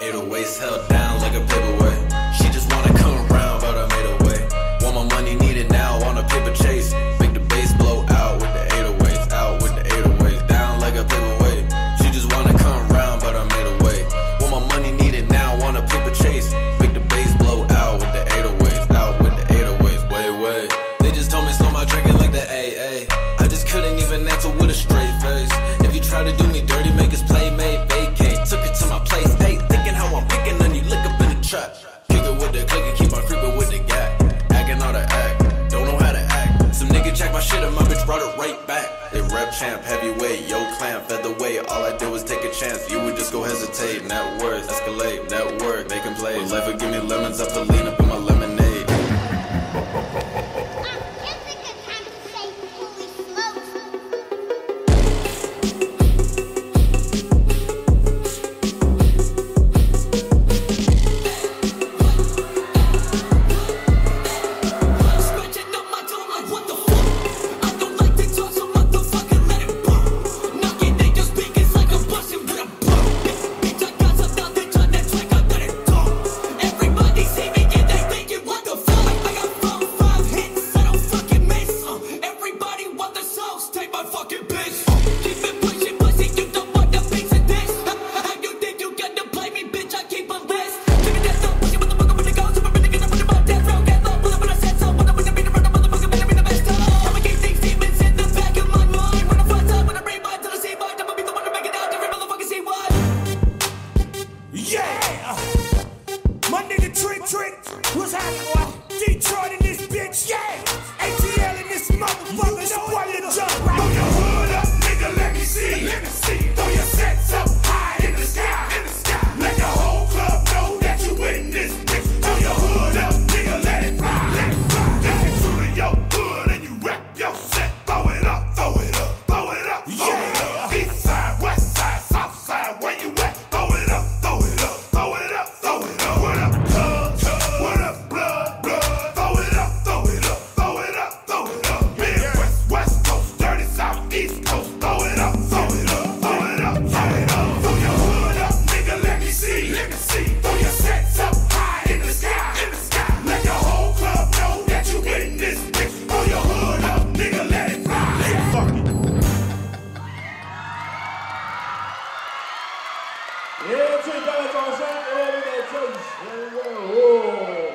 It'll waste held down like a paperweight. champ, heavyweight, yo clamp, featherweight. All I did was take a chance, you would just go hesitate. Net worth, escalate, network, making plays. Life would give me lemons, I put lean up in my lemon. What's happening. Detroit in this bitch, yeah! 也最大的掌声，我们的正式人物。